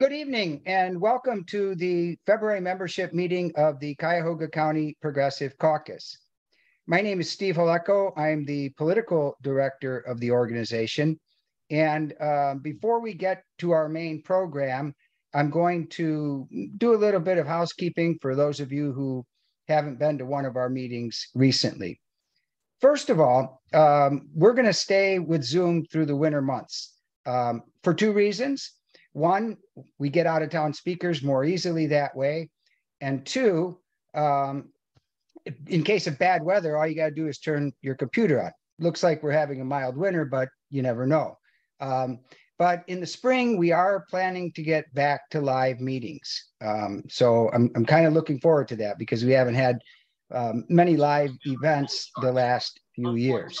Good evening and welcome to the February membership meeting of the Cuyahoga County Progressive Caucus. My name is Steve Holecko. I'm the political director of the organization. And uh, before we get to our main program, I'm going to do a little bit of housekeeping for those of you who haven't been to one of our meetings recently. First of all, um, we're going to stay with Zoom through the winter months um, for two reasons. One, we get out of town speakers more easily that way. And two, um, in case of bad weather, all you got to do is turn your computer on. Looks like we're having a mild winter, but you never know. Um, but in the spring, we are planning to get back to live meetings. Um, so I'm, I'm kind of looking forward to that because we haven't had um, many live events the last few years.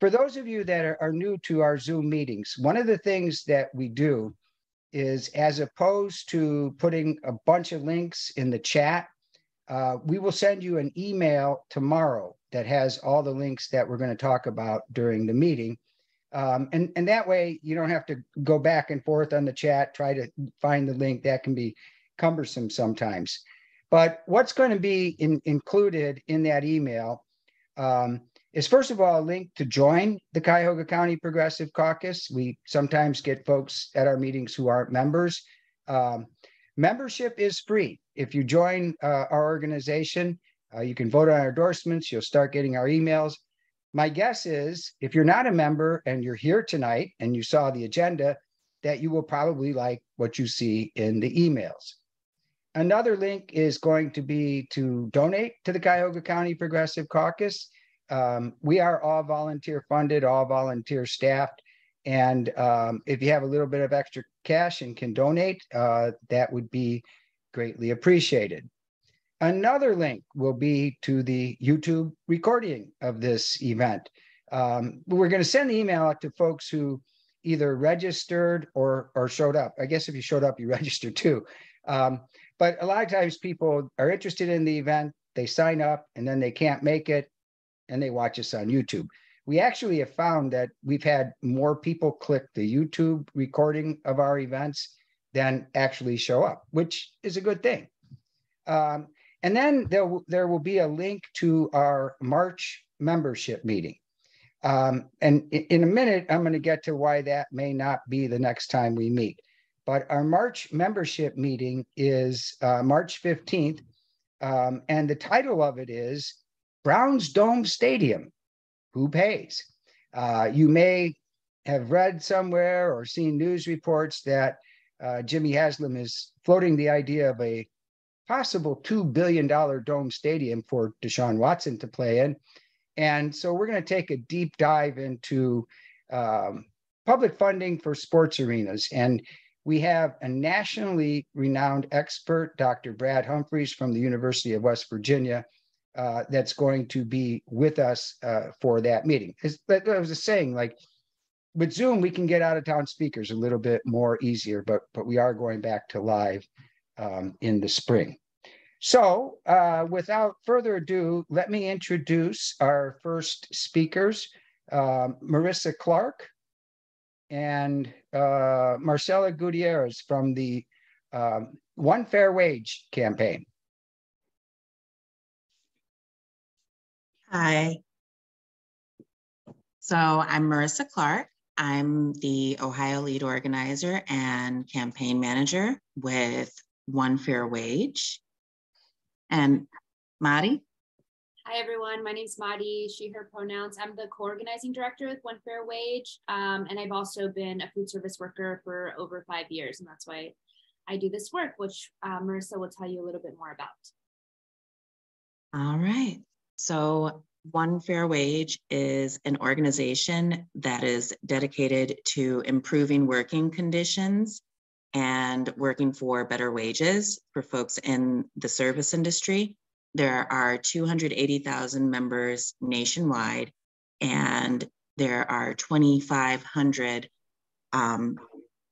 For those of you that are, are new to our Zoom meetings, one of the things that we do is as opposed to putting a bunch of links in the chat, uh, we will send you an email tomorrow that has all the links that we're going to talk about during the meeting. Um, and, and that way you don't have to go back and forth on the chat, try to find the link. That can be cumbersome sometimes. But what's going to be in, included in that email um, is first of all a link to join the Cuyahoga County Progressive Caucus. We sometimes get folks at our meetings who aren't members. Um, membership is free. If you join uh, our organization, uh, you can vote on our endorsements. You'll start getting our emails. My guess is if you're not a member and you're here tonight and you saw the agenda, that you will probably like what you see in the emails. Another link is going to be to donate to the Cuyahoga County Progressive Caucus. Um, we are all volunteer funded, all volunteer staffed. And um, if you have a little bit of extra cash and can donate, uh, that would be greatly appreciated. Another link will be to the YouTube recording of this event. Um, we're going to send the email out to folks who either registered or or showed up. I guess if you showed up, you registered too. Um, but a lot of times people are interested in the event, they sign up, and then they can't make it and they watch us on YouTube. We actually have found that we've had more people click the YouTube recording of our events than actually show up, which is a good thing. Um, and then there, there will be a link to our March membership meeting. Um, and in a minute, I'm going to get to why that may not be the next time we meet. But our March membership meeting is uh, March 15th. Um, and the title of it is Browns Dome Stadium, who pays? Uh, you may have read somewhere or seen news reports that uh, Jimmy Haslam is floating the idea of a possible $2 billion dome stadium for Deshaun Watson to play in. And so we're going to take a deep dive into um, public funding for sports arenas. And we have a nationally renowned expert, Dr. Brad Humphreys from the University of West Virginia, uh, that's going to be with us uh, for that meeting. As I was just saying, like with Zoom, we can get out of town speakers a little bit more easier, but but we are going back to live um, in the spring. So uh, without further ado, let me introduce our first speakers, um, Marissa Clark and uh, Marcela Gutierrez from the um, One Fair Wage campaign. Hi. So I'm Marissa Clark. I'm the Ohio lead organizer and campaign manager with One Fair Wage. And Madi? Hi, everyone. My name is Madi, she, her pronouns. I'm the co-organizing director with One Fair Wage. Um, and I've also been a food service worker for over five years. And that's why I do this work, which uh, Marissa will tell you a little bit more about. All right. So, One Fair Wage is an organization that is dedicated to improving working conditions and working for better wages for folks in the service industry. There are 280,000 members nationwide, and there are 2,500 um,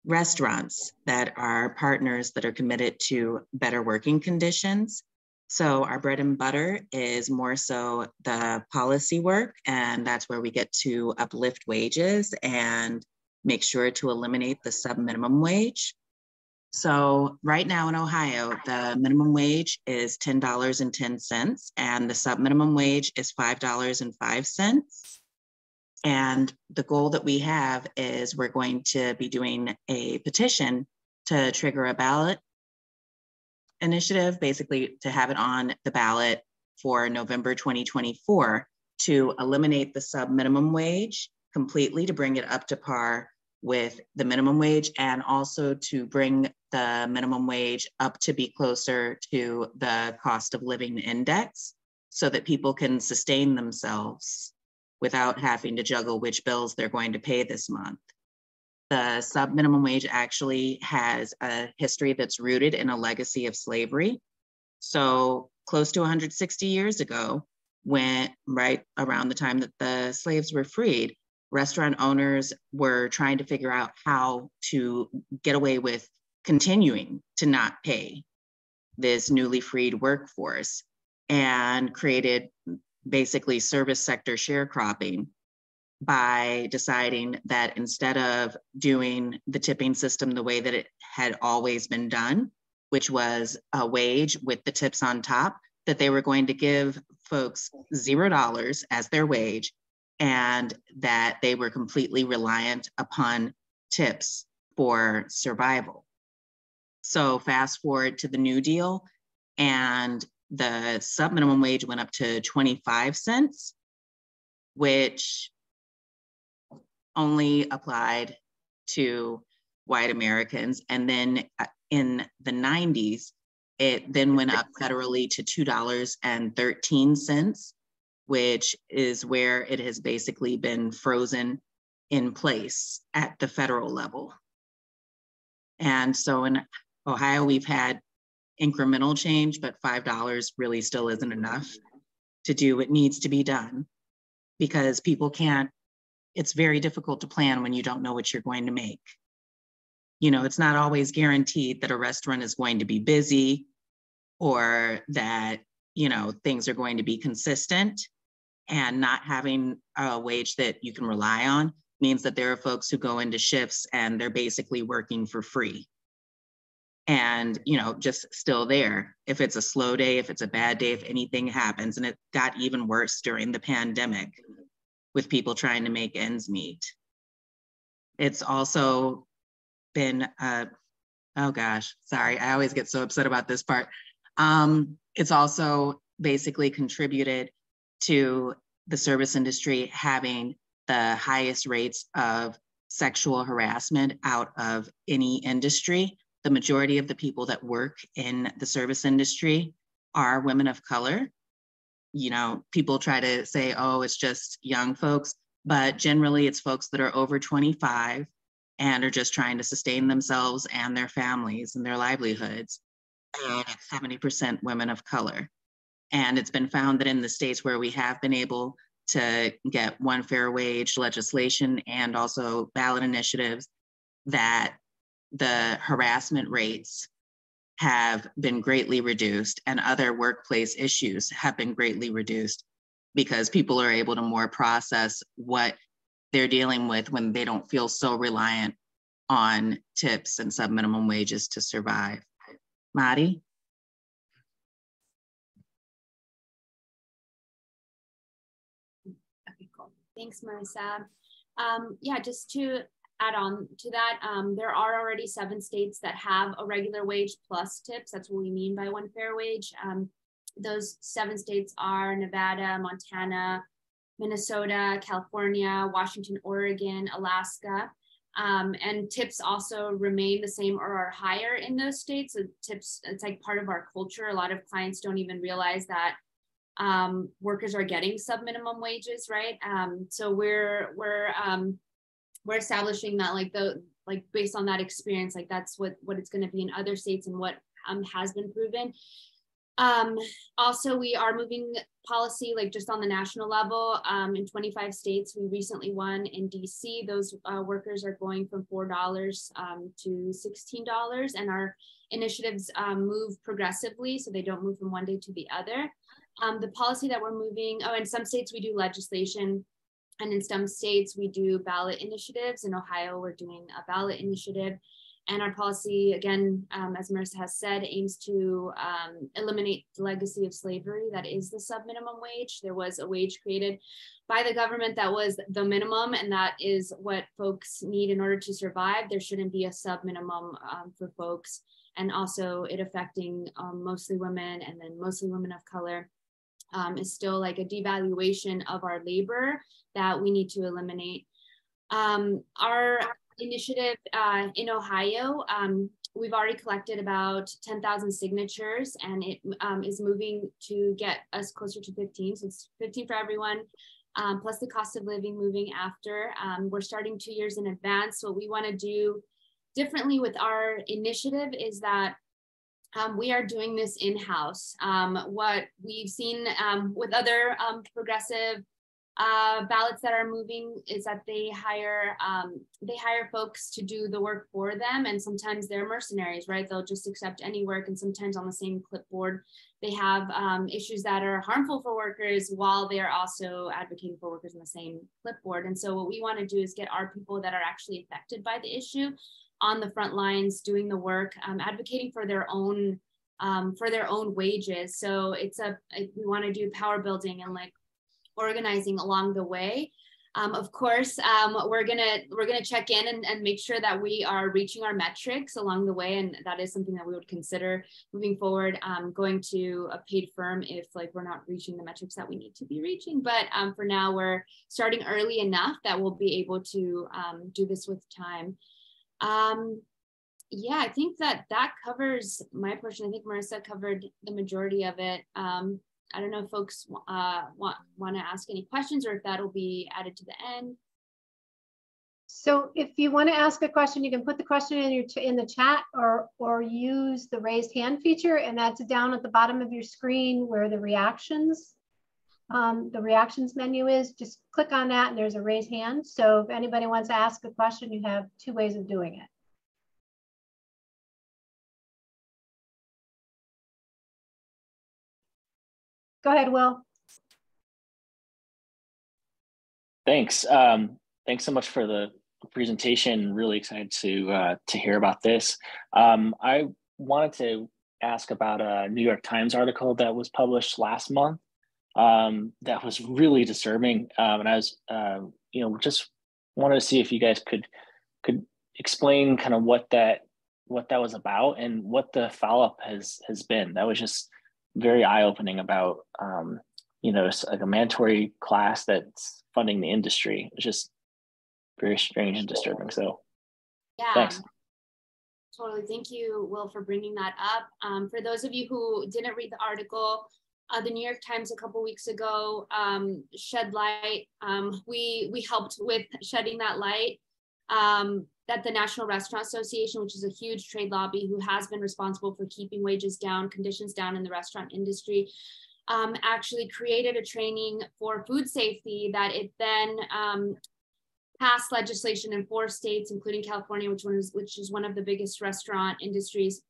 restaurants that are partners that are committed to better working conditions so our bread and butter is more so the policy work, and that's where we get to uplift wages and make sure to eliminate the sub minimum wage. So right now in Ohio, the minimum wage is $10.10 and the sub minimum wage is $5.05. And the goal that we have is we're going to be doing a petition to trigger a ballot initiative, basically to have it on the ballot for November 2024 to eliminate the sub minimum wage completely to bring it up to par with the minimum wage and also to bring the minimum wage up to be closer to the cost of living index so that people can sustain themselves without having to juggle which bills they're going to pay this month. The sub minimum wage actually has a history that's rooted in a legacy of slavery. So, close to 160 years ago, when right around the time that the slaves were freed, restaurant owners were trying to figure out how to get away with continuing to not pay this newly freed workforce and created basically service sector sharecropping by deciding that instead of doing the tipping system the way that it had always been done, which was a wage with the tips on top, that they were going to give folks zero dollars as their wage and that they were completely reliant upon tips for survival. So, fast forward to the New Deal, and the sub minimum wage went up to 25 cents, which only applied to white Americans. And then uh, in the 90s, it then went up federally to $2.13 which is where it has basically been frozen in place at the federal level. And so in Ohio, we've had incremental change, but $5 really still isn't enough to do what needs to be done because people can't, it's very difficult to plan when you don't know what you're going to make. You know, it's not always guaranteed that a restaurant is going to be busy or that, you know, things are going to be consistent and not having a wage that you can rely on means that there are folks who go into shifts and they're basically working for free and you know just still there if it's a slow day if it's a bad day if anything happens and it got even worse during the pandemic with people trying to make ends meet it's also been uh, oh gosh sorry i always get so upset about this part um, it's also basically contributed to the service industry having the highest rates of sexual harassment out of any industry. The majority of the people that work in the service industry are women of color. You know, people try to say, oh, it's just young folks, but generally it's folks that are over 25 and are just trying to sustain themselves and their families and their livelihoods. And it's 70% women of color. And it's been found that in the states where we have been able to get one fair wage legislation and also ballot initiatives, that the harassment rates have been greatly reduced and other workplace issues have been greatly reduced because people are able to more process what they're dealing with when they don't feel so reliant on tips and subminimum wages to survive. Madi? Thanks, Marissa. Um, yeah, just to add on to that, um, there are already seven states that have a regular wage plus tips. That's what we mean by one fair wage. Um, those seven states are Nevada, Montana, Minnesota, California, Washington, Oregon, Alaska. Um, and tips also remain the same or are higher in those states. So tips, it's like part of our culture. A lot of clients don't even realize that um, workers are getting sub minimum wages, right? Um, so we're we're um, we're establishing that like the like based on that experience, like that's what what it's going to be in other states and what um, has been proven. Um, also, we are moving policy like just on the national level um, in 25 states. We recently won in DC. Those uh, workers are going from $4 um, to $16 and our initiatives um, move progressively so they don't move from one day to the other. Um, the policy that we're moving, oh, in some states we do legislation, and in some states we do ballot initiatives. In Ohio, we're doing a ballot initiative. And our policy, again, um, as Marissa has said, aims to um, eliminate the legacy of slavery that is the sub minimum wage. There was a wage created by the government that was the minimum, and that is what folks need in order to survive. There shouldn't be a sub minimum um, for folks, and also it affecting um, mostly women and then mostly women of color. Um, is still like a devaluation of our labor that we need to eliminate. Um, our initiative uh, in Ohio, um, we've already collected about 10,000 signatures and it um, is moving to get us closer to 15. So it's 15 for everyone, um, plus the cost of living moving after. Um, we're starting two years in advance. What we wanna do differently with our initiative is that um, we are doing this in-house. Um, what we've seen um, with other um, progressive uh, ballots that are moving is that they hire um, they hire folks to do the work for them, and sometimes they're mercenaries, right? They'll just accept any work, and sometimes on the same clipboard, they have issues that are harmful for workers while they are also advocating for workers on the same clipboard. And so, what we want to do is get our people that are actually affected by the issue on the front lines, doing the work, um, advocating for their own um, for their own wages. So it's a we want to do power building and like organizing along the way. Um, of course, um, we're gonna we're gonna check in and, and make sure that we are reaching our metrics along the way, and that is something that we would consider moving forward. Um, going to a paid firm if like we're not reaching the metrics that we need to be reaching, but um, for now we're starting early enough that we'll be able to do this with time. Um, yeah, I think that that covers my portion. I think Marissa covered the majority of it. Um, I don't know if folks uh, want, want to ask any questions or if that'll be added to the end. So if you want to ask a question, you can put the question in your in the chat or or use the raised hand feature, and that's down at the bottom of your screen where the reactions um, the reactions menu is. Just click on that, and there's a raise hand. So if anybody wants to ask a question, you have two ways of doing it. Go ahead, Will. Thanks. Um, thanks so much for the presentation. Really excited to uh, to hear about this. Um, I wanted to ask about a New York Times article that was published last month um, that was really disturbing, um, and I was, uh, you know, just wanted to see if you guys could could explain kind of what that what that was about and what the follow up has has been. That was just very eye opening about um, you know like a mandatory class that's funding the industry. It's just very strange and disturbing. So yeah. Thanks. Totally. Thank you, Will, for bringing that up. Um, for those of you who didn't read the article, uh, the New York Times a couple weeks ago um, shed light. Um, we we helped with shedding that light um, that the National Restaurant Association, which is a huge trade lobby who has been responsible for keeping wages down, conditions down in the restaurant industry, um, actually created a training for food safety that it then um, passed legislation in four states, including California, which, one is, which is one of the biggest restaurant industries,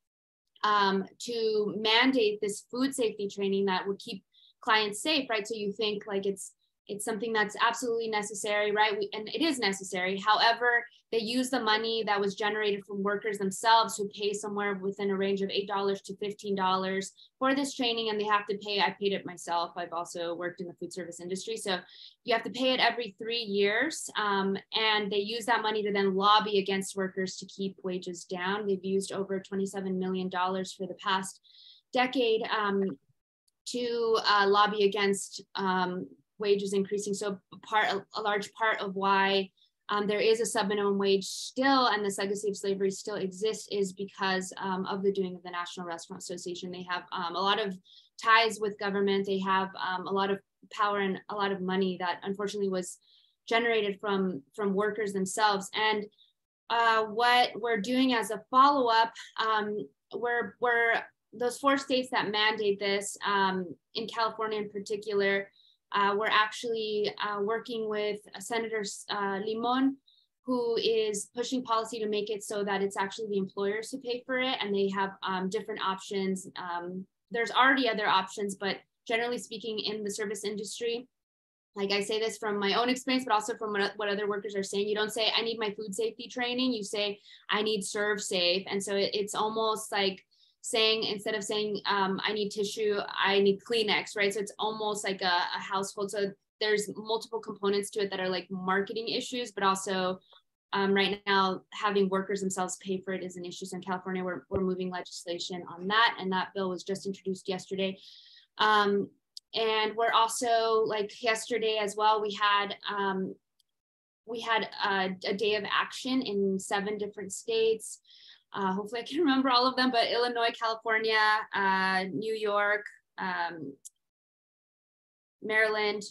um, to mandate this food safety training that would keep clients safe, right? So you think like it's it's something that's absolutely necessary, right? We, and it is necessary. However, they use the money that was generated from workers themselves who pay somewhere within a range of $8 to $15 for this training. And they have to pay, I paid it myself. I've also worked in the food service industry. So you have to pay it every three years. Um, and they use that money to then lobby against workers to keep wages down. They've used over $27 million for the past decade um, to uh, lobby against um, wages increasing. So part a large part of why um, there is a sub minimum wage still and this legacy of slavery still exists is because um, of the doing of the National Restaurant Association. They have um, a lot of ties with government. They have um, a lot of power and a lot of money that unfortunately was generated from from workers themselves. And uh, what we're doing as a follow up, um, we're we're those four states that mandate this um, in California in particular uh, we're actually uh, working with Senator uh, Limon, who is pushing policy to make it so that it's actually the employers who pay for it and they have um, different options. Um, there's already other options, but generally speaking in the service industry, like I say this from my own experience, but also from what, what other workers are saying. You don't say, I need my food safety training. You say, I need ServSafe. And so it, it's almost like saying, instead of saying, um, I need tissue, I need Kleenex, right? So it's almost like a, a household. So there's multiple components to it that are like marketing issues, but also um, right now having workers themselves pay for it is an issue. So in California, we're, we're moving legislation on that. And that bill was just introduced yesterday. Um, and we're also like yesterday as well we had um, we had a, a, day of action in seven different states uh, hopefully i can remember all of them but illinois california uh, new york um, maryland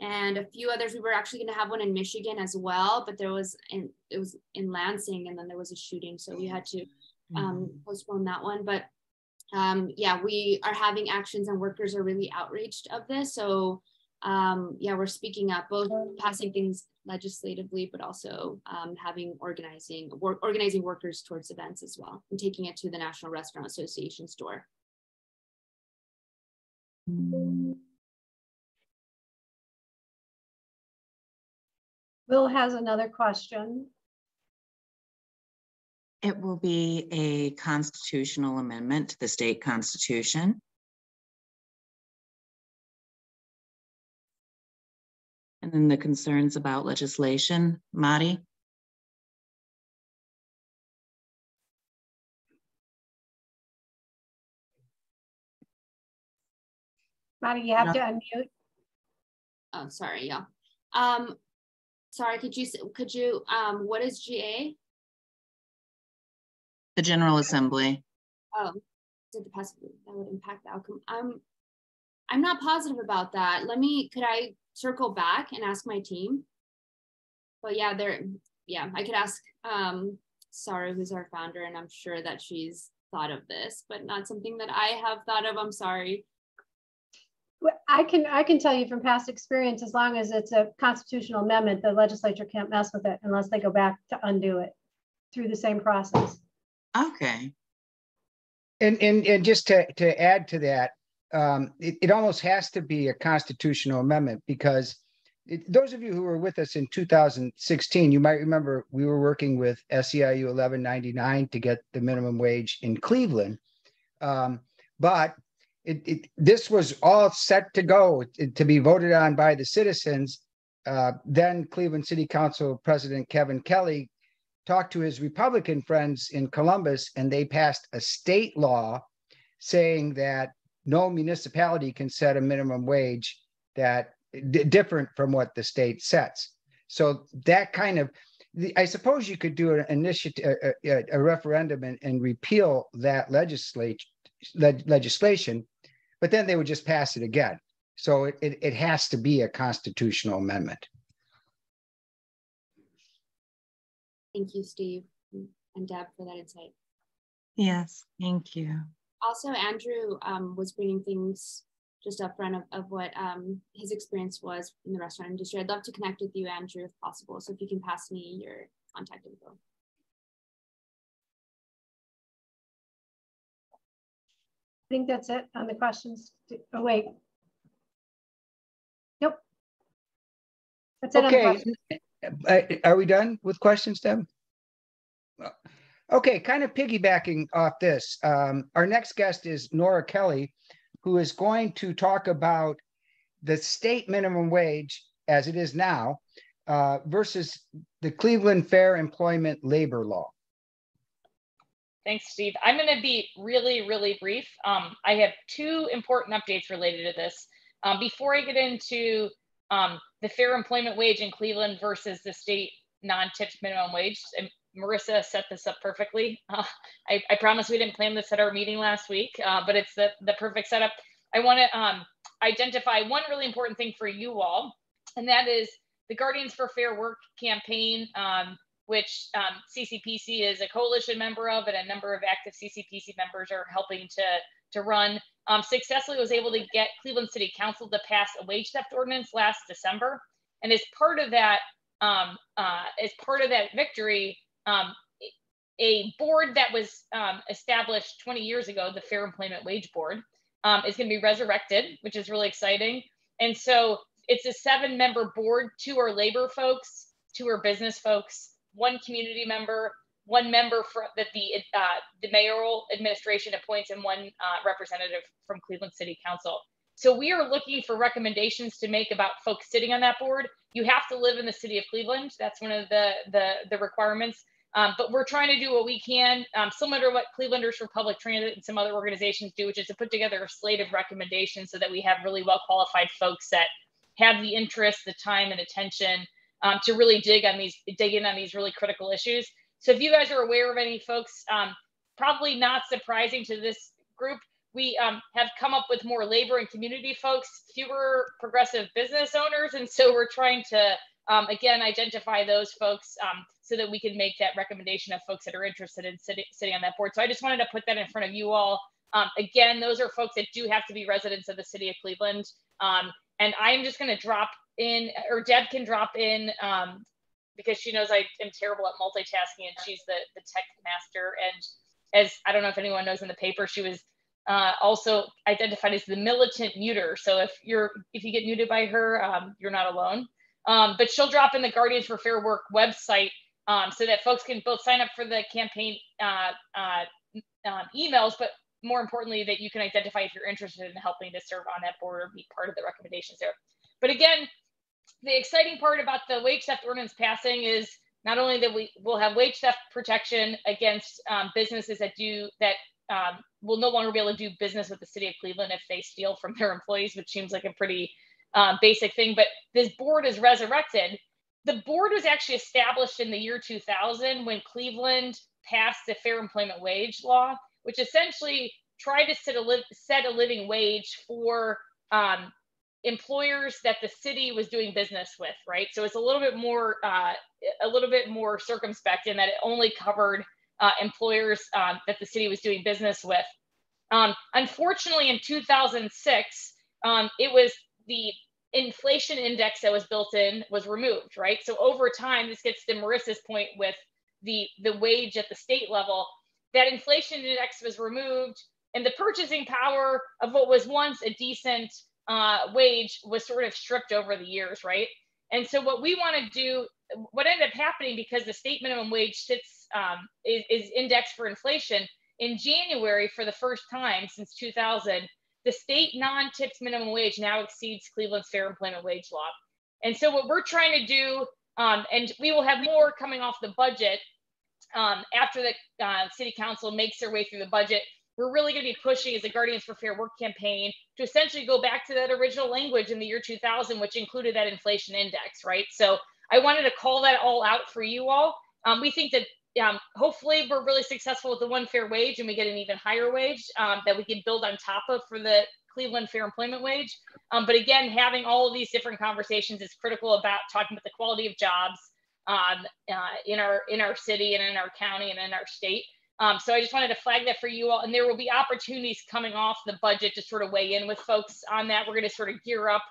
and a few others we were actually going to have one in michigan as well but there was in it was in lansing and then there was a shooting so we had to um, mm-hmm. postpone that one but um, yeah, we are having actions and workers are really outraged of this. So um, yeah, we're speaking up, both passing things legislatively, but also um, having organizing work, organizing workers towards events as well, and taking it to the National Restaurant Association store. Will has another question. It will be a constitutional amendment to the state constitution. And then the concerns about legislation, Madi? Madi, you have no. to unmute. Oh, sorry, yeah. Um, sorry, could you, could you, um, what is GA? The General Assembly. Oh, did the pass that would impact the outcome? I'm I'm not positive about that. Let me could I circle back and ask my team? But yeah, there yeah, I could ask um Sarah, who's our founder, and I'm sure that she's thought of this, but not something that I have thought of. I'm sorry. I can I can tell you from past experience, as long as it's a constitutional amendment, the legislature can't mess with it unless they go back to undo it through the same process. Okay. And and and just to to add to that, um, it, it almost has to be a constitutional amendment because it, those of you who were with us in 2016, you might remember we were working with SEIU 1199 to get the minimum wage in Cleveland. Um, but it, this was all set to go to be voted on by the citizens. Uh, then Cleveland City Council President Kevin Kelley talked to his Republican friends in Columbus, and they passed a state law saying that no municipality can set a minimum wage that d- different from what the state sets. So that kind of, I suppose you could do an initiative, a, a, a referendum, and, and, repeal that legislate, le- legislation, but then they would just pass it again. So it, it, it has to be a constitutional amendment. Thank you, Steve and Deb, for that insight. Yes, thank you. Also, Andrew um, was bringing things just up front of, of what um, his experience was in the restaurant industry. I'd love to connect with you, Andrew, if possible. So if you can pass me your contact info. I think that's it on the questions. Oh, wait. Nope. That's it okay. Are we done with questions, Deb? Okay, kind of piggybacking off this, um, our next guest is Nora Kelly, who is going to talk about the state minimum wage as it is now uh, versus the Cleveland Fair Employment Labor Law. Thanks, Steve. I'm going to be really, really brief. Um, I have two important updates related to this. Um, before I get into um, the fair employment wage in Cleveland versus the state non-tipped minimum wage. Marissa set this up perfectly. Uh, I, I, promise we didn't plan this at our meeting last week, uh, but it's the, the perfect setup. I want to um, identify one really important thing for you all, and that is the Guardians for Fair Work campaign, um, which um, CCPC is a coalition member of, and a number of active CCPC members are helping to to run, um, successfully was able to get Cleveland City Council to pass a wage theft ordinance last December. And as part of that, um, uh, as part of that victory, um, a board that was um, established 20 years ago, the Fair Employment Wage Board, um, is going to be resurrected, which is really exciting. And so it's a seven member board. Two are labor folks, two are business folks, one community member, one member for, that the uh, the mayoral administration appoints, and one uh, representative from Cleveland City Council. So we are looking for recommendations to make about folks sitting on that board. You have to live in the city of Cleveland. That's one of the the, the requirements. Um, but we're trying to do what we can, um, similar to what Clevelanders for Public Transit and some other organizations do, which is to put together a slate of recommendations so that we have really well qualified folks that have the interest, the time, and attention um, to really dig on these, dig in on these really critical issues. So if you guys are aware of any folks, um, probably not surprising to this group, we um, have come up with more labor and community folks, fewer progressive business owners, and so we're trying to um, again, identify those folks um, so that we can make that recommendation of folks that are interested in sitting, sitting on that board. So I just wanted to put that in front of you all. Um, again, those are folks that do have to be residents of the city of Cleveland. Um, and I'm just going to drop in, or Deb can drop in um, because she knows I am terrible at multitasking and she's the, the tech master. And as I don't know if anyone knows in the paper, she was uh, also identified as the militant muter. So if you're if you get muted by her, um, you're not alone. Um, but she'll drop in the Guardians for Fair Work website um, so that folks can both sign up for the campaign uh, uh, um, emails, but more importantly, that you can identify if you're interested in helping to serve on that board or be part of the recommendations there. But again, the exciting part about the wage theft ordinance passing is not only that we will have wage theft protection against um, businesses that do that um, will no longer be able to do business with the city of Cleveland if they steal from their employees, which seems like a pretty um, basic thing, but this board is resurrected. The board was actually established in the year 2000 when Cleveland passed the fair employment wage law, which essentially tried to set a, li- set a living wage for um, employers that the city was doing business with, right? So it's a little bit more, uh, a little bit more circumspect in that it only covered uh, employers um, that the city was doing business with. Um, unfortunately, in 2006, um, it was the inflation index that was built in was removed, right? So over time, this gets to Marissa's point with the, the wage at the state level, that inflation index was removed and the purchasing power of what was once a decent uh, wage was sort of stripped over the years, right? And so what we want to do, what ended up happening because the state minimum wage sits um, is, is indexed for inflation in January for the first time since 2000, the state non-tipped minimum wage now exceeds Cleveland's fair employment wage law. And so what we're trying to do, um, and we will have more coming off the budget um, after the uh, city council makes their way through the budget, we're really going to be pushing as a Guardians for Fair Work campaign to essentially go back to that original language in the year 2000, which included that inflation index, right? So I wanted to call that all out for you all. Um, we think that um, hopefully we're really successful with the one fair wage and we get an even higher wage um, that we can build on top of for the Cleveland fair employment wage. Um, but again, having all of these different conversations is critical about talking about the quality of jobs um, uh, in our in our city and in our county and in our state. Um, so I just wanted to flag that for you all. And there will be opportunities coming off the budget to sort of weigh in with folks on that. We're going to sort of gear up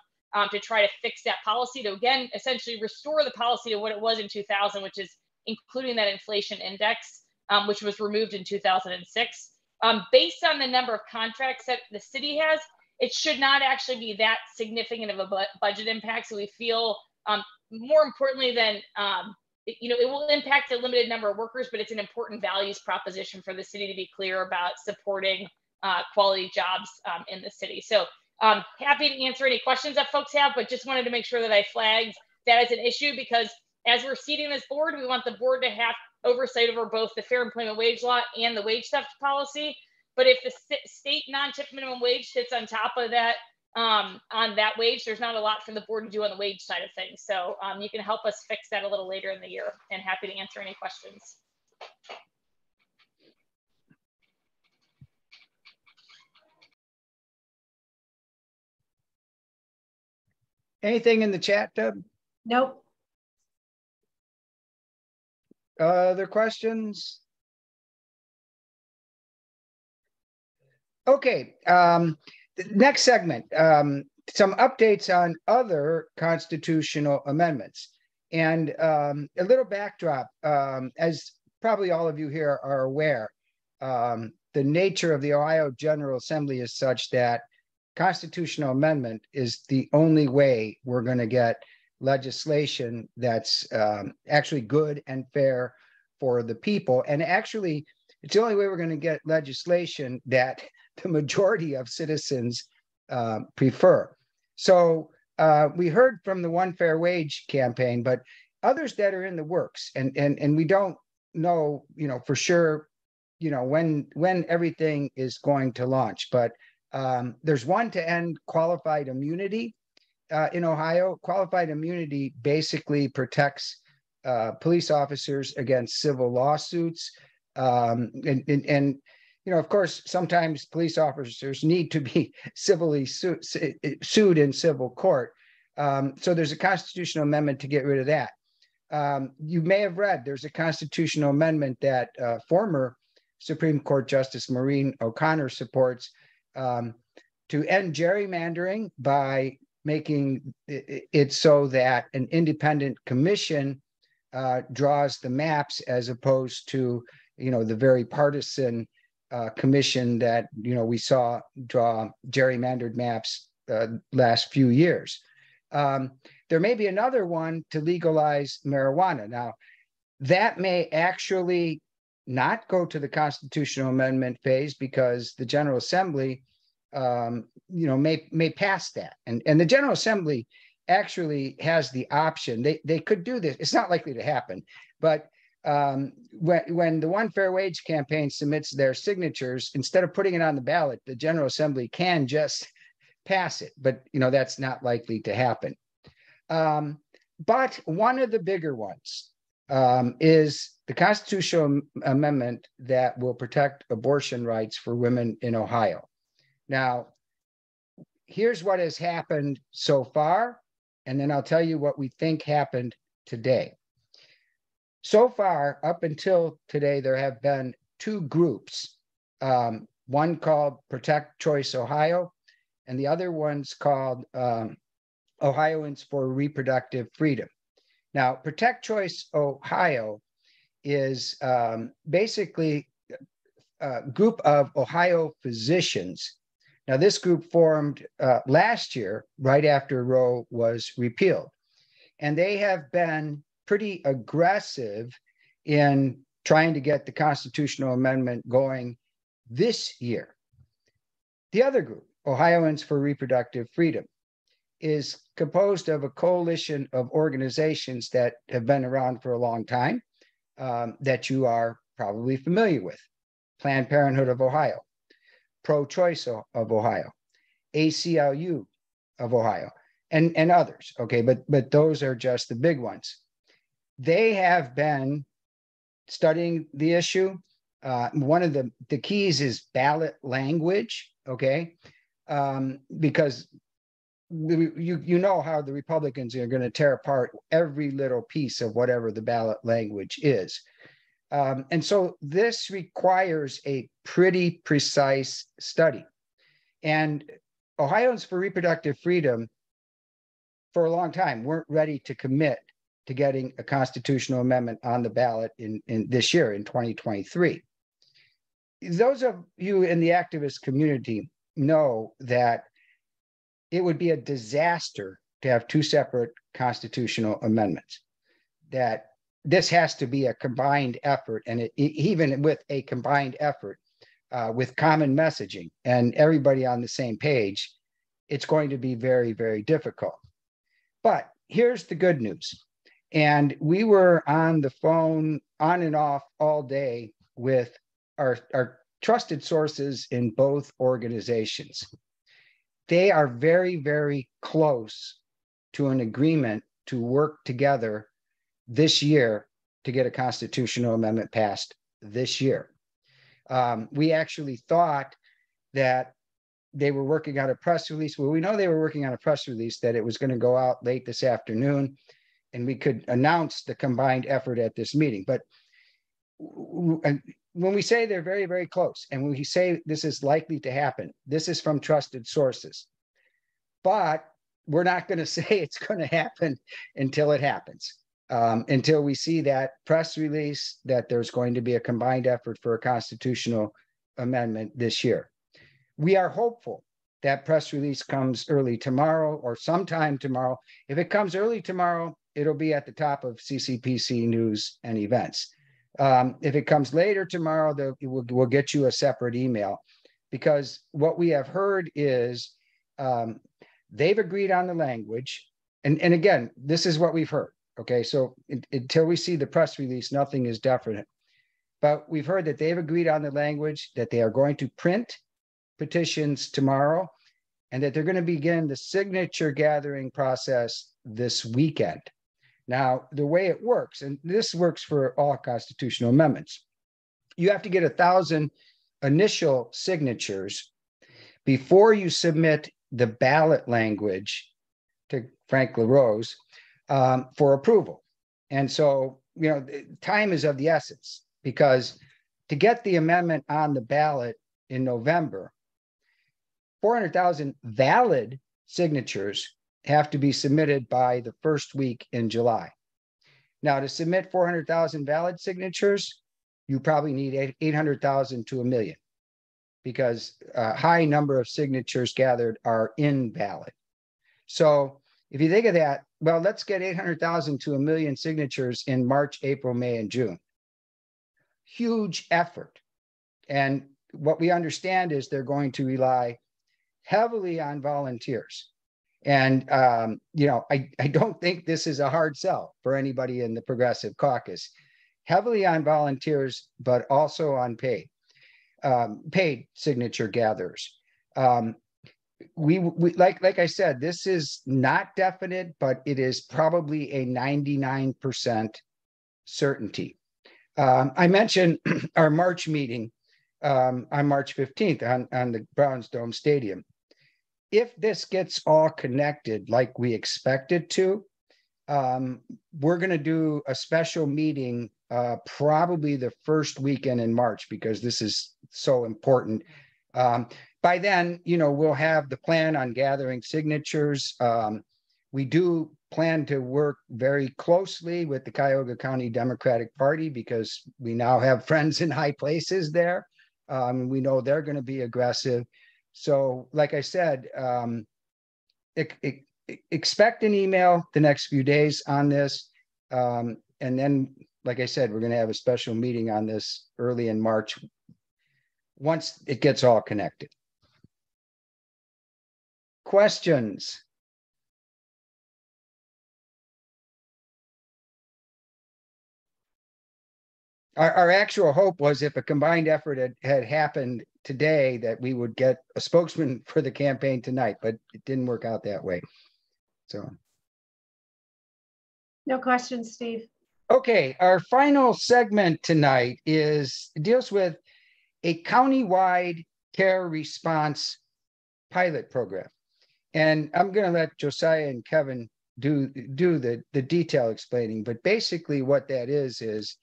to try to fix that policy to again essentially restore the policy to what it was in 2000, which is including that inflation index, um, which was removed in 2006. Um, based on the number of contracts that the city has, it should not actually be that significant of a bu budget impact. So we feel um, more importantly than, um, it, you know, it will impact a limited number of workers, but it's an important values proposition for the city to be clear about supporting uh, quality jobs um, in the city. So um, happy to answer any questions that folks have, but just wanted to make sure that I flagged that as an issue because as we're seating this board, we want the board to have oversight over both the fair employment wage law and the wage theft policy. But if the state non-tip minimum wage sits on top of that, um, on that wage, there's not a lot for the board to do on the wage side of things. So um, you can help us fix that a little later in the year and happy to answer any questions. Anything in the chat, Deb? Nope. Other questions? Okay, um, next segment, um, some updates on other constitutional amendments. And um, a little backdrop, um, as probably all of you here are aware, um, the nature of the Ohio General Assembly is such that constitutional amendment is the only way we're going to get legislation that's um, actually good and fair for the people. And actually, it's the only way we're going to get legislation that the majority of citizens uh, prefer. So uh, we heard from the One Fair Wage campaign, but others that are in the works, and and and we don't know, you know, for sure, you know, when when everything is going to launch. But um, there's one to end qualified immunity uh, in Ohio. Qualified immunity basically protects uh, police officers against civil lawsuits, um, and, and and you know, of course, sometimes police officers need to be civilly su- sued in civil court. Um, so there's a constitutional amendment to get rid of that. Um, you may have read there's a constitutional amendment that uh, former Supreme Court Justice Maureen O'Connor supports um, to end gerrymandering by making it so that an independent commission uh, draws the maps as opposed to you know the very partisan uh, commission that you know we saw draw gerrymandered maps uh, last few years. Um, there may be another one to legalize marijuana. Now, that may actually not go to the constitutional amendment phase because the General Assembly, um, you know, may may pass that, and and the General Assembly actually has the option. They they could do this. It's not likely to happen, but um, when, when the One Fair Wage campaign submits their signatures, instead of putting it on the ballot, the General Assembly can just pass it. But you know that's not likely to happen. Um, but one of the bigger ones um, is the constitutional amendment that will protect abortion rights for women in Ohio. Now, here's what has happened so far, and then I'll tell you what we think happened today. So far, up until today, there have been two groups um, one called Protect Choice Ohio, and the other one's called um, Ohioans for Reproductive Freedom. Now, Protect Choice Ohio is um, basically a group of Ohio physicians. Now, this group formed uh, last year, right after Roe was repealed. And they have been pretty aggressive in trying to get the constitutional amendment going this year. The other group, Ohioans for Reproductive Freedom, is composed of a coalition of organizations that have been around for a long time um, that you are probably familiar with Planned Parenthood of Ohio, Pro Choice of Ohio, ACLU of Ohio, and, and others. Okay, but, but those are just the big ones they have been studying the issue. Uh, one of the, the keys is ballot language, okay? Um, because you, you know how the Republicans are going to tear apart every little piece of whatever the ballot language is. Um, and so this requires a pretty precise study. And Ohioans for Reproductive Freedom, for a long time, weren't ready to commit to getting a constitutional amendment on the ballot in, in this year in 2023. Those of you in the activist community know that it would be a disaster to have two separate constitutional amendments. That this has to be a combined effort, and it, even with a combined effort uh, with common messaging and everybody on the same page, it's going to be very, very difficult. But here's the good news and we were on the phone on and off all day with our, our trusted sources in both organizations. They are very, very close to an agreement to work together this year to get a constitutional amendment passed this year. Um, we actually thought that they were working on a press release. Well, we know they were working on a press release that it was going to go out late this afternoon and we could announce the combined effort at this meeting. But when we say they're very, very close, and when we say this is likely to happen, this is from trusted sources. But we're not going to say it's going to happen until it happens. Um, until we see that press release that there's going to be a combined effort for a constitutional amendment this year. We are hopeful that press release comes early tomorrow or sometime tomorrow. If it comes early tomorrow, it'll be at the top of CCPC news and events. Um, if it comes later tomorrow, the, we'll, we'll get you a separate email because what we have heard is um, they've agreed on the language. And, and again, this is what we've heard. Okay, so in, until we see the press release, nothing is definite. But we've heard that they've agreed on the language, that they are going to print petitions tomorrow, and that they're going to begin the signature gathering process this weekend. Now, the way it works, and this works for all constitutional amendments, you have to get a thousand initial signatures before you submit the ballot language to Frank LaRose um, for approval. And so, you know, time is of the essence because to get the amendment on the ballot in November, 400,000 valid signatures have to be submitted by the first week in July. Now, to submit 400,000 valid signatures, you probably need 800,000 to a million because a high number of signatures gathered are invalid. So if you think of that, well, let's get 800,000 to a million signatures in March, April, May, and June. Huge effort. And what we understand is they're going to rely heavily on volunteers. And, um, you know, I, I don't think this is a hard sell for anybody in the Progressive Caucus. Heavily on volunteers, but also on paid, um, paid signature gatherers. Um, we, we like like I said, this is not definite, but it is probably a 99% certainty. Um, I mentioned our March meeting um, on March 15th on, on the Browns Dome Stadium. If this gets all connected like we expect it to, um, we're going to do a special meeting uh, probably the first weekend in March because this is so important. Um, by then, you know, we'll have the plan on gathering signatures. Um, we do plan to work very closely with the Cuyahoga County Democratic Party because we now have friends in high places there. Um, we know they're going to be aggressive. So, like I said, um, it, it, expect an email the next few days on this. Um, and then, like I said, we're going to have a special meeting on this early in March once it gets all connected. Questions? Our, our actual hope was if a combined effort had, had happened today that we would get a spokesman for the campaign tonight, but it didn't work out that way. So, No questions, Steve. okay, our final segment tonight is deals with a countywide care response pilot program. And I'm going to let Josiah and Kevin do do the the detail explaining. But basically, what that is is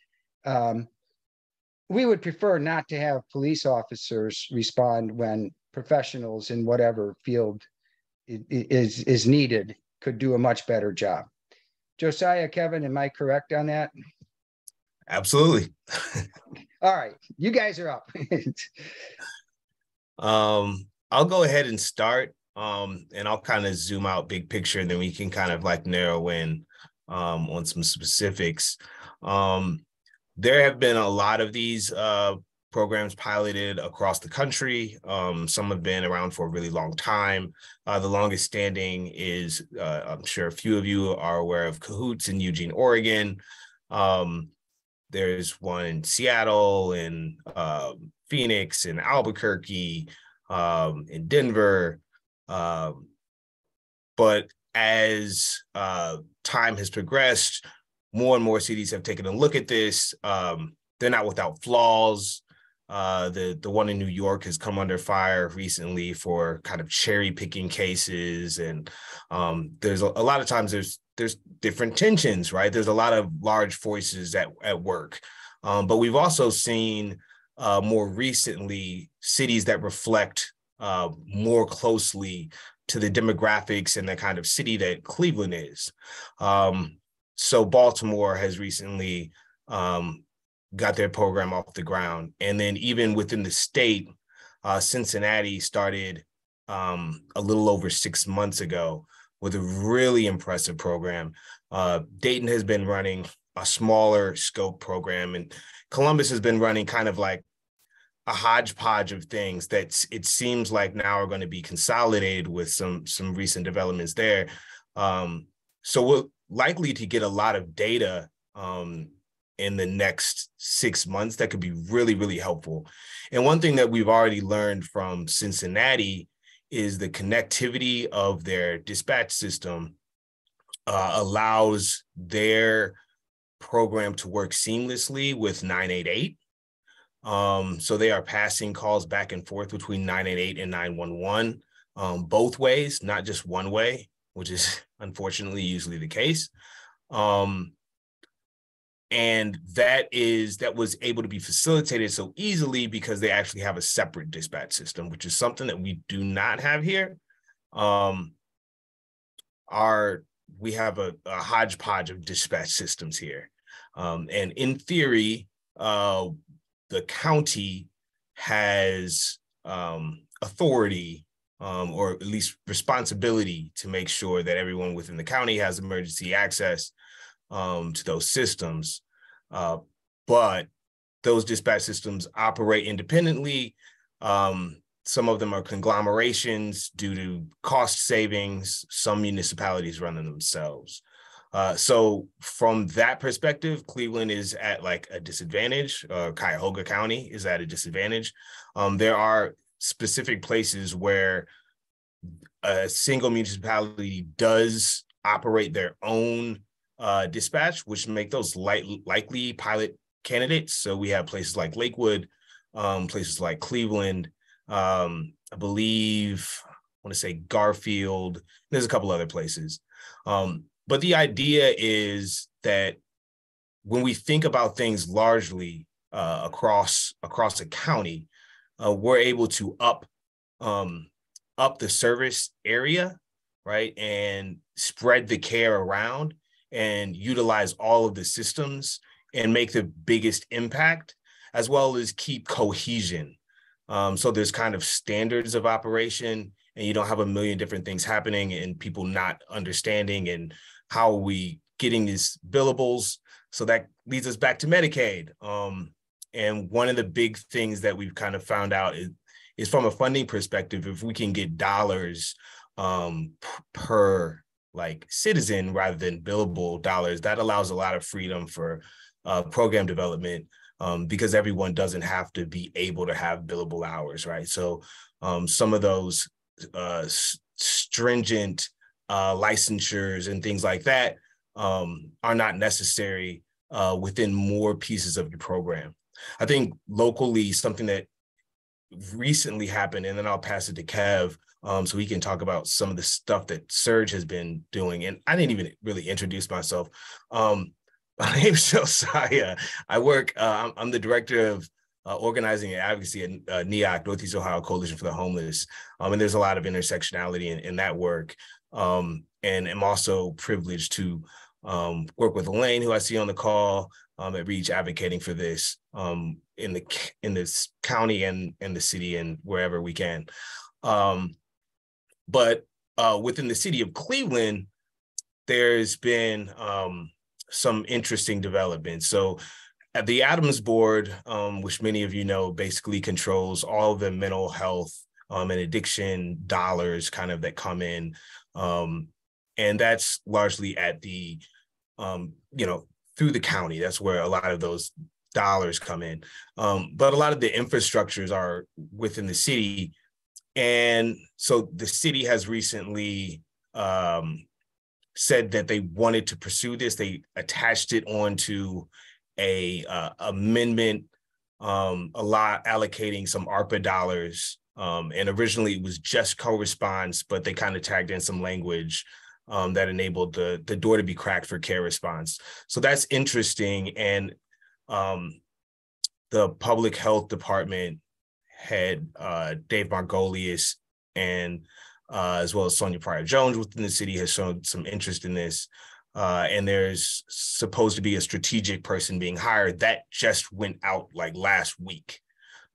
um, we would prefer not to have police officers respond when professionals in whatever field is is needed could do a much better job. Josiah, Kevin, am I correct on that? Absolutely. All right, you guys are up. um, I'll go ahead and start um, and I'll kind of zoom out big picture, and then we can kind of like narrow in um, on some specifics. Um, there have been a lot of these uh, programs piloted across the country. Um, some have been around for a really long time. Uh, the longest standing is, uh, I'm sure a few of you are aware of Cahoots in Eugene, Oregon. Um, there's one in Seattle, in uh, Phoenix, in Albuquerque, um, in Denver. Um, but as uh, time has progressed, more and more cities have taken a look at this. Um, they're not without flaws. Uh, the the one in New York has come under fire recently for kind of cherry picking cases, and um, there's a, a, lot of times there's there's different tensions, right? There's a lot of large voices at at work, um, but we've also seen uh, more recently cities that reflect uh, more closely to the demographics and the kind of city that Cleveland is. Um, so Baltimore has recently um, got their program off the ground, and then even within the state, uh, Cincinnati started um, a little over six months ago with a really impressive program. Uh, Dayton has been running a smaller scope program, and Columbus has been running kind of like a hodgepodge of things that it seems like now are going to be consolidated with some some recent developments there. Um, so we're likely to get a lot of data um, in the next six months that could be really really helpful. And one thing that we've already learned from Cincinnati is the connectivity of their dispatch system uh, allows their program to work seamlessly with 988. Um, so they are passing calls back and forth between 988 and 911, um, both ways, not just one way, which is unfortunately usually the case. Um, and that is that was able to be facilitated so easily because they actually have a separate dispatch system which is something that we do not have here um our we have a, a hodgepodge of dispatch systems here um and in theory uh the county has um authority um, or at least responsibility to make sure that everyone within the county has emergency access um, to those systems. Uh, but those dispatch systems operate independently. Um, some of them are conglomerations due to cost savings. Some municipalities run them themselves. Uh, so from that perspective, Cleveland is at like a disadvantage. Uh, Cuyahoga County is at a disadvantage. Um, there are specific places where a single municipality does operate their own uh, dispatch, which make those light, likely pilot candidates. So we have places like Lakewood, um, places like Cleveland, um, I believe, I want to say Garfield. There's a couple other places. Um, but the idea is that when we think about things largely uh, across across a county, uh, we're able to up um, up the service area, right, and spread the care around and utilize all of the systems and make the biggest impact, as well as keep cohesion. Um, so there's kind of standards of operation, and you don't have a million different things happening and people not understanding and how are we getting these billables. So that leads us back to Medicaid. Um, and one of the big things that we've kind of found out is, is from a funding perspective, if we can get dollars um, per like citizen rather than billable dollars, that allows a lot of freedom for uh, program development um, because everyone doesn't have to be able to have billable hours, right? So um, some of those uh, stringent uh, licensures and things like that um, are not necessary uh, within more pieces of your program. I think locally, something that recently happened, and then I'll pass it to Kev, um, so we can talk about some of the stuff that SURJ has been doing. And I didn't even really introduce myself. Um, my name is Josiah. I work, uh, I'm, I'm, the director of uh, organizing and advocacy at uh, NEOCH, Northeast Ohio Coalition for the Homeless. Um, and there's a lot of intersectionality in, in that work. Um, and I'm also privileged to um, work with Elaine, who I see on the call um, at Reach, advocating for this um, in the in this county and in the city and wherever we can. Um, but uh, within the city of Cleveland, there's been um, some interesting developments. So at the ADAMHS Board, um, which many of you know, basically controls all the mental health um, and addiction dollars kind of that come in. Um, and that's largely at the, um, you know, through the county. That's where a lot of those dollars come in. Um, but a lot of the infrastructures are within the city and so the city has recently um, said that they wanted to pursue this. They attached it onto a uh, amendment, um, a lot allocating some ARPA dollars. Um, and originally it was just co-response, but they kind of tagged in some language um, that enabled the the door to be cracked for care response. So that's interesting. And um, the public health department had uh, Dave Margolius and uh, as well as Sonya Pryor-Jones within the city has shown some interest in this. Uh, and there's supposed to be a strategic person being hired that just went out like last week.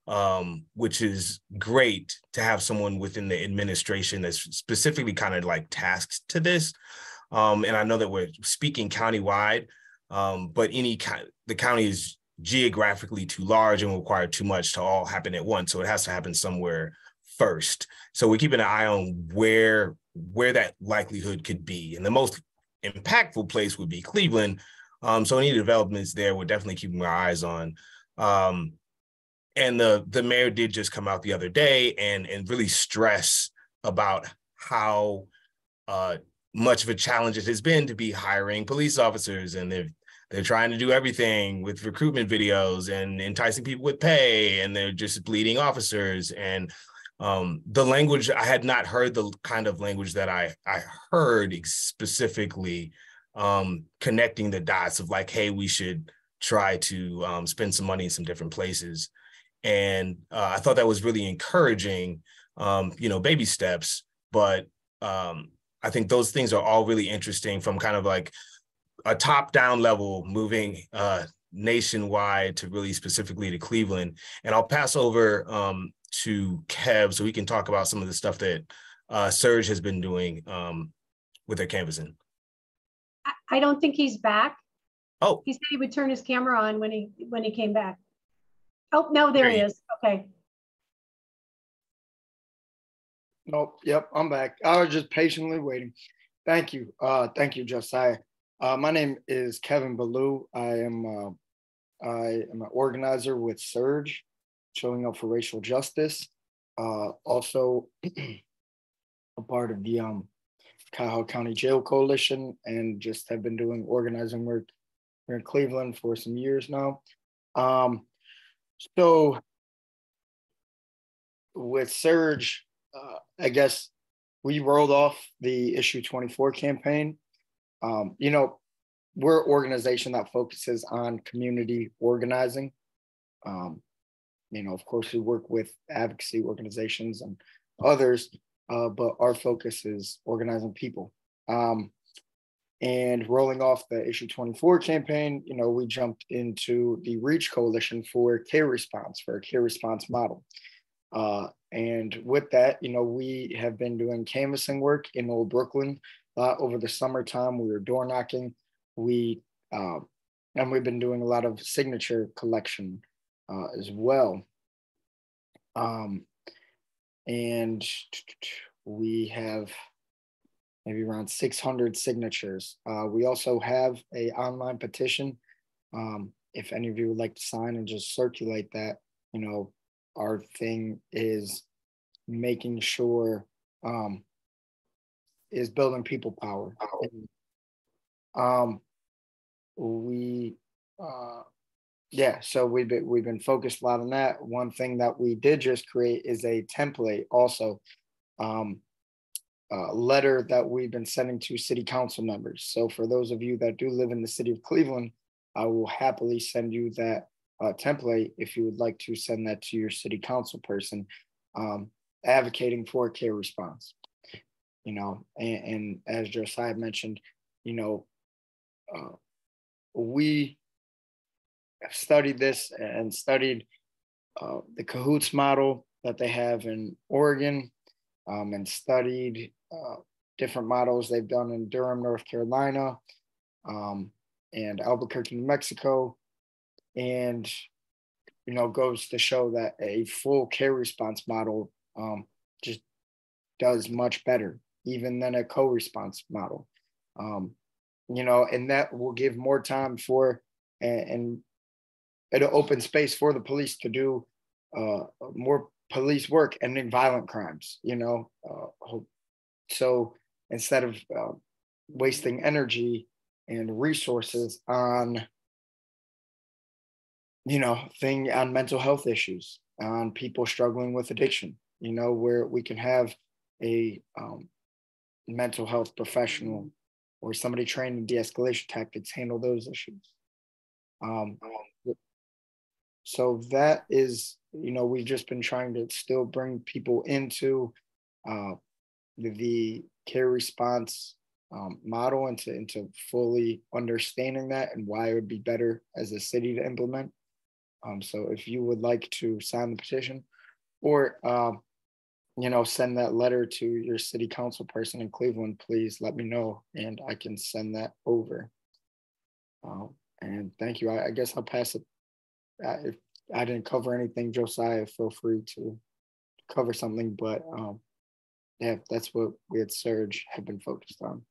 Um, which is great to have someone within the administration that's specifically kind of like tasked to this. Um, and I know that we're speaking countywide, um, but any the county is geographically too large and require too much to all happen at once. So it has to happen somewhere first. So we're keeping an eye on where where that likelihood could be. And the most impactful place would be Cleveland. Um, so any developments there, we're definitely keeping our eyes on. Um, and the the mayor did just come out the other day and and really stress about how uh, much of a challenge it has been to be hiring police officers. And they're they're trying to do everything with recruitment videos and enticing people with pay and they're just bleeding officers. And um, the language i had not heard the kind of language that i i heard specifically um, connecting the dots of like hey we should try to um, spend some money in some different places and uh, i thought that was really encouraging um, you know baby steps but um, i think those things are all really interesting from kind of like a top down level moving uh, nationwide to really specifically to Cleveland. And I'll pass over um, to Kev so we can talk about some of the stuff that uh, SURJ has been doing um, with their canvassing. I don't think he's back. Oh, he said he would turn his camera on when he when he came back. Oh no, there he is. Okay. Nope. Yep, I'm back. I was just patiently waiting. Thank you. Uh, thank you, Josiah. Uh, my name is Kevin Ballou. I am uh, I am an organizer with SURJ, showing up for racial justice. Uh, also, a part of the um, Cuyahoga County Jail Coalition, and just have been doing organizing work here in Cleveland for some years now. Um, so, with SURJ, uh, I guess we rolled off the issue 24 campaign um, you know, we're an organization that focuses on community organizing. Um, you know, of course, we work with advocacy organizations and others, uh, but our focus is organizing people. Um, and rolling off the issue 24 campaign, you know, we jumped into the Reach Coalition for care response, for a care response model. Uh, and with that, you know, we have been doing canvassing work in Old Brooklyn uh, over the summertime. We were door knocking. We uh, and we've been doing a lot of signature collection uh, as well. Um, and we have maybe around 600 signatures. Uh, we also have a online petition. Um, if any of you would like to sign and just circulate that, you know, our thing is making sure um, is building people power. And, um, we, uh, yeah, so we've been we've been focused a lot on that. One thing that we did just create is a template, also, um, a letter that we've been sending to city council members. So for those of you that do live in the city of Cleveland, I will happily send you that uh, template if you would like to send that to your city council person, um, advocating for a care response you know, and, and as Josiah mentioned, you know, uh, we have studied this and studied uh, the cahoots model that they have in Oregon um, and studied uh, different models they've done in Durham, North Carolina, um, and Albuquerque, New Mexico. And, you know, goes to show that a full care response model um, just does much better even than a co-response model. Um, you know, and that will give more time for and, and an open space for the police to do uh, more police work ending violent crimes. You know, uh, so instead of uh, wasting energy and resources on you know thing on mental health issues on people struggling with addiction you know where we can have a um, mental health professional or somebody trained in de-escalation tactics handle those issues. Um, so that is, you know, we've just been trying to still bring people into uh, the, care response um, model into into fully understanding that and why it would be better as a city to implement. Um, so if you would like to sign the petition or, um, you know, send that letter to your city council person in Cleveland, please let me know and I can send that over. Um, and thank you. I, I guess I'll pass it. Uh, if I didn't cover anything, Josiah, feel free to cover something, but um, yeah, that's what we at SURJ have been focused on.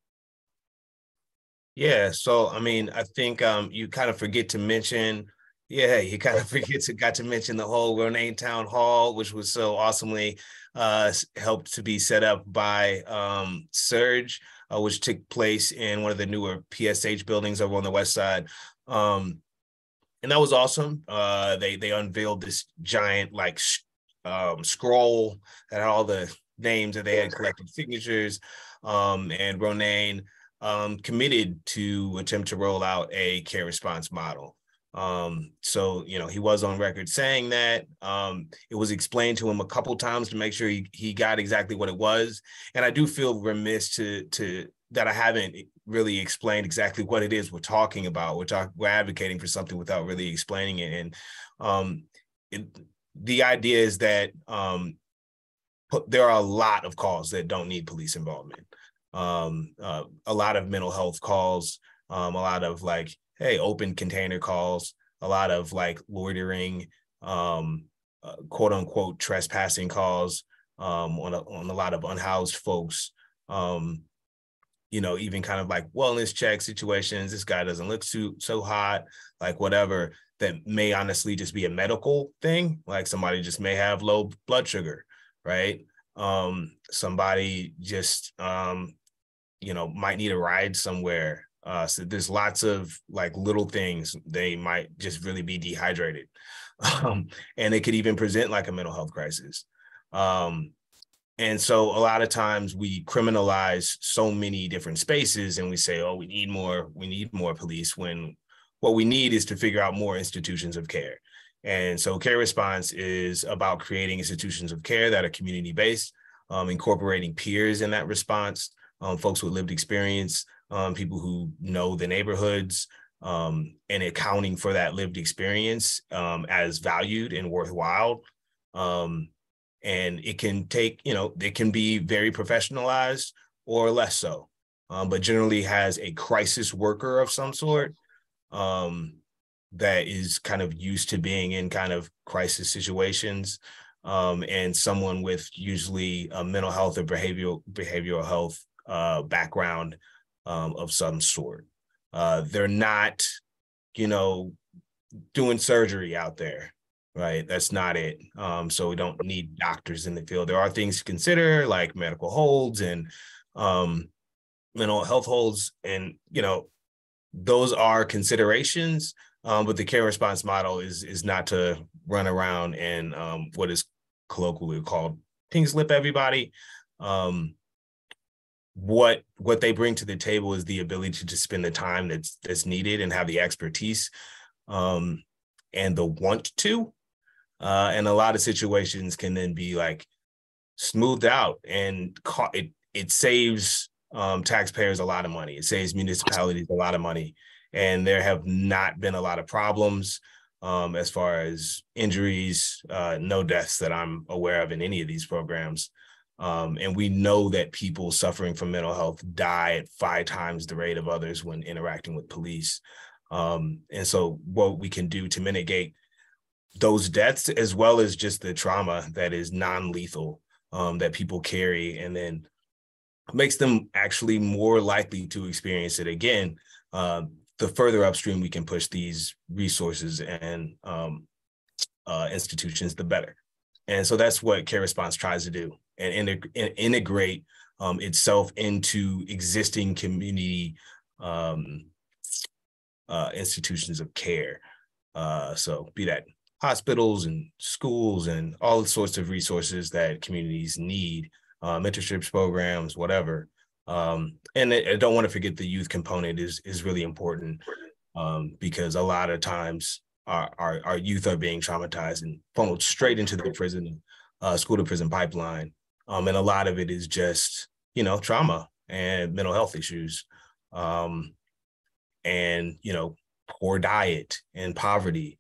Yeah, so I mean, I think um, you kind of forget to mention, yeah, you kind of forget to got to mention the whole Ronayne Town Hall, which was so awesomely uh, helped to be set up by um, SURJ, uh, which took place in one of the newer PSH buildings over on the west side. Um, and that was awesome. Uh, they they unveiled this giant like um, scroll that had all the names that they had collected signatures. Um, and Ronayne um, committed to attempt to roll out a care response model. Um, so, you know, he was on record saying that. Um, it was explained to him a couple times to make sure he, he got exactly what it was. And I do feel remiss to to that I haven't really explained exactly what it is we're talking about. We're we're advocating for something without really explaining it. And um, it, the idea is that um, there are a lot of calls that don't need police involvement. Um, uh, a lot of mental health calls, um, a lot of like, hey, open container calls, a lot of like loitering, um, uh, quote unquote trespassing calls um, on a, on a lot of unhoused folks. Um, you know, even kind of like wellness check situations. This guy doesn't look too so hot, like whatever. That may honestly just be a medical thing, like somebody just may have low blood sugar, right? Um, somebody just um, you know, might need a ride somewhere. Uh, so there's lots of like little things they might just really be dehydrated, um, and it could even present like a mental health crisis. Um, and so a lot of times we criminalize so many different spaces and we say, oh, we need more, we need more police when what we need is to figure out more institutions of care. And so care response is about creating institutions of care that are community based, um, incorporating peers in that response, um, folks with lived experience, um, people who know the neighborhoods, um, and accounting for that lived experience um, as valued and worthwhile. Um, and it can take you know it can be very professionalized or less so but generally has a crisis worker of some sort that is kind of used to being in kind of crisis situations um, and someone with usually a mental health or behavioral behavioral health uh, background um, of some sort uh, they're not you know doing surgery out there right? That's not it. Um, so we don't need doctors in the field. There are things to consider, like medical holds and um, mental health holds, and you know, those are considerations. Um, but the care response model is is not to run around and um, what is colloquially called pink slip everybody. Um, what what they bring to the table is the ability to spend the time that's that's needed and have the expertise um, and the want to uh, and a lot of situations can then be like smoothed out and ca- it it saves um, taxpayers a lot of money. It saves municipalities a lot of money, and there have not been a lot of problems um, as far as injuries, uh, no deaths that I'm aware of in any of these programs. Um, and we know that people suffering from mental health die at five times the rate of others when interacting with police. Um, and so, what we can do to mitigate those deaths as well as just the trauma that is non-lethal um, that people carry and then makes them actually more likely to experience it again uh, the further upstream we can push these resources and um, uh, institutions the better and so that's what care response tries to do and, integ- integrate um, itself into existing community um, uh, institutions of care uh, so be that hospitals and schools and all sorts of resources that communities need, uh, mentorships programs, whatever. Um, and I, I don't want to forget the youth component is is really important um, because a lot of times our, our, our youth are being traumatized and funneled straight into the prison, uh, school to prison pipeline, um, and a lot of it is just you know trauma and mental health issues, um, and you know poor diet and poverty.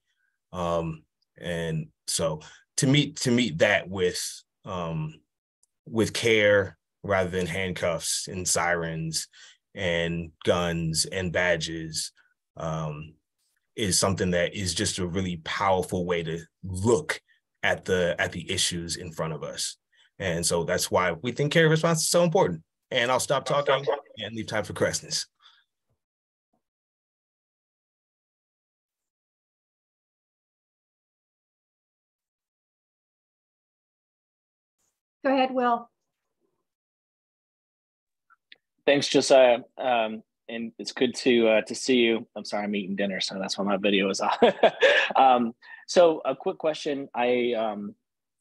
Um, And so to meet to meet that with um, with care rather than handcuffs and sirens and guns and badges um, is something that is just a really powerful way to look at the at the issues in front of us. And so that's why we think care response is so important. And I'll stop talking and leave time for questions. Go ahead, Will. Thanks, Josiah. Um, and it's good to uh, to see you. I'm sorry, I'm eating dinner, so that's why my video is off. um, so, a quick question: I um,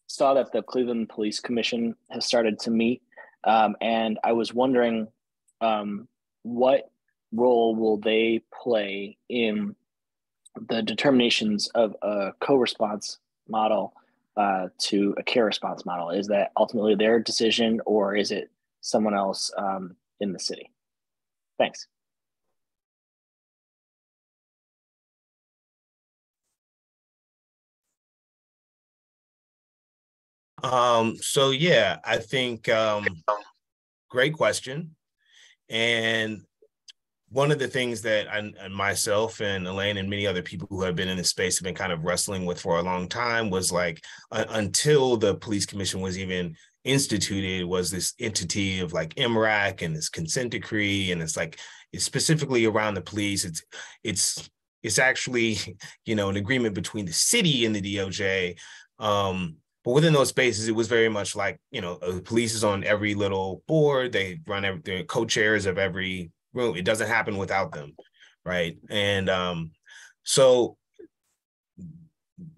saw that the Cleveland Police Commission has started to meet, um, and I was wondering um, what role will they play in the determinations of a co-response model uh, to a care response model? Is that ultimately their decision, or is it someone else um, in the city? Thanks. Um, so yeah, I think um, great question. And one of the things that I, and myself and Elaine and many other people who have been in this space have been kind of wrestling with for a long time was like uh, until the police commission was even instituted was this entity of like MRAC and this consent decree and it's like it's specifically around the police it's it's it's actually you know an agreement between the city and the DOJ um but within those spaces, it was very much like, you know, the police is on every little board. They run every, they're co-chairs of every room. It doesn't happen without them, right? And um, so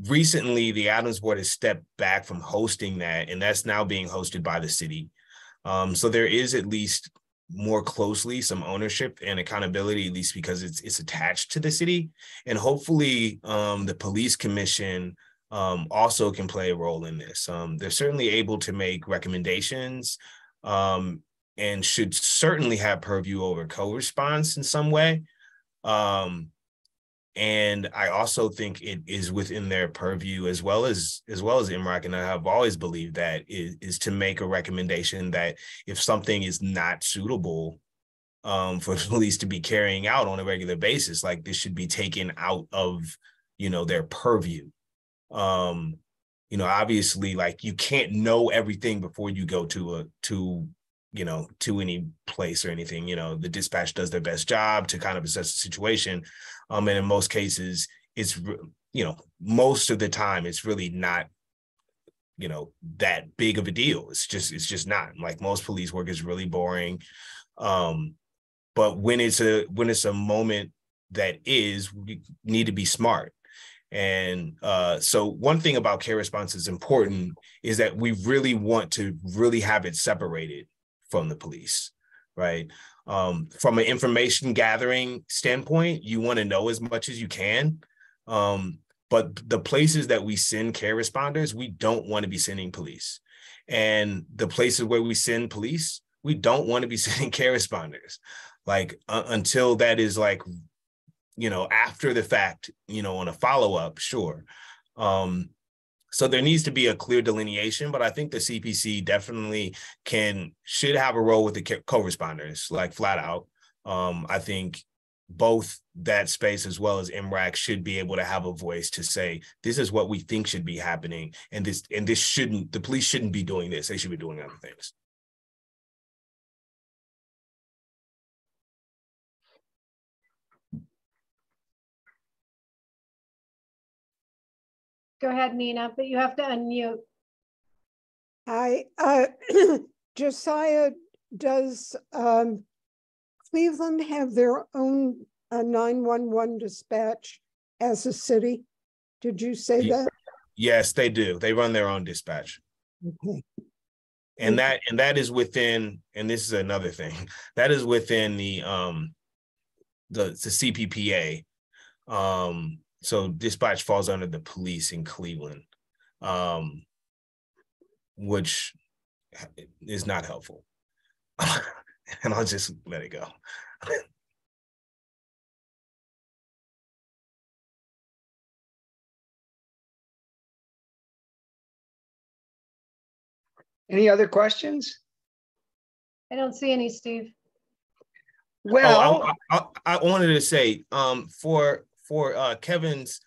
recently, the ADAMHS Board has stepped back from hosting that, and that's now being hosted by the city. Um, so there is at least more closely some ownership and accountability, at least because it's it's attached to the city, and hopefully um, the police commission um, also can play a role in this. Um, they're certainly able to make recommendations um, and should certainly have purview over co-response in some way. Um, and I also think it is within their purview as well as as well as MRAC, and I have always believed that is, is to make a recommendation that if something is not suitable um, for police to be carrying out on a regular basis, like this should be taken out of you know their purview. Um you know obviously like you can't know everything before you go to a to you know to any place or anything you know the dispatch does their best job to kind of assess the situation. Um and in most cases it's you know most of the time it's really not you know that big of a deal. It's just it's just not. Like most police work is really boring. Um but when it's a when it's a moment that is we need to be smart. And uh, so one thing about care response is important is that we really want to really have it separated from the police, right? Um, from an information gathering standpoint, you want to know as much as you can. Um, but the places that we send care responders, we don't want to be sending police. And the places where we send police, we don't want to be sending care responders. Like uh, until that is like you know, after the fact, you know, on a follow up, sure. Um, so there needs to be a clear delineation, but I think the CPC definitely can should have a role with the co-responders, like flat out. Um, I think both that space as well as MRAC should be able to have a voice to say this is what we think should be happening, and this and this shouldn't the police shouldn't be doing this; they should be doing other things. Go ahead, Nina, but you have to unmute. Hi, uh, Josiah, does um, Cleveland have their own uh, 911 dispatch as a city? Did you say that? Yes, they do. They run their own dispatch. Okay. And that and that is within, and this is another thing, that is within the um the the CPPA. Um so dispatch falls under the police in Cleveland, um, which is not helpful. and I'll just let it go. Any other questions? I don't see any, Steve. Well, oh, I, I, I, wanted to say um, for for uh, Kevin's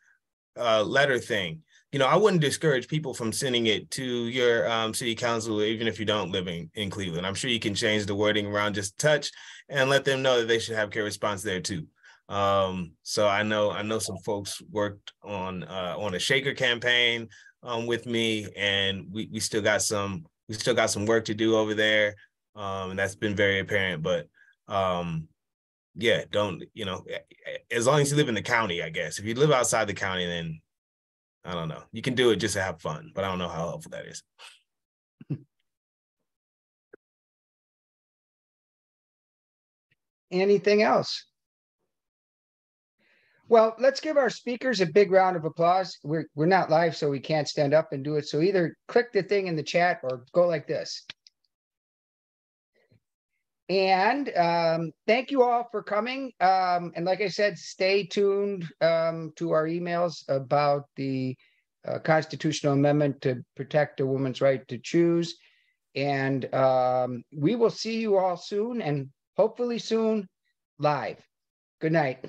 uh, letter thing, you know, I wouldn't discourage people from sending it to your um, city council, even if you don't live in, in Cleveland. I'm sure you can change the wording around just touch and let them know that they should have care response there too. Um, so I know I know some folks worked on uh, on a shaker campaign um, with me, and we we still got some we still got some work to do over there, um, and that's been very apparent. But um, yeah, don't you know? As long as you live in the county, I guess. If you live outside the county, then I don't know. You can do it just to have fun, but I don't know how helpful that is. Anything else? Well, let's give our speakers a big round of applause. We're, we're not live, so we can't stand up and do it. So either click the thing in the chat or go like this. And um, thank you all for coming. Um, and like I said, stay tuned um, to our emails about the uh, constitutional amendment to protect a woman's right to choose. And um, we will see you all soon and hopefully soon live. Good night.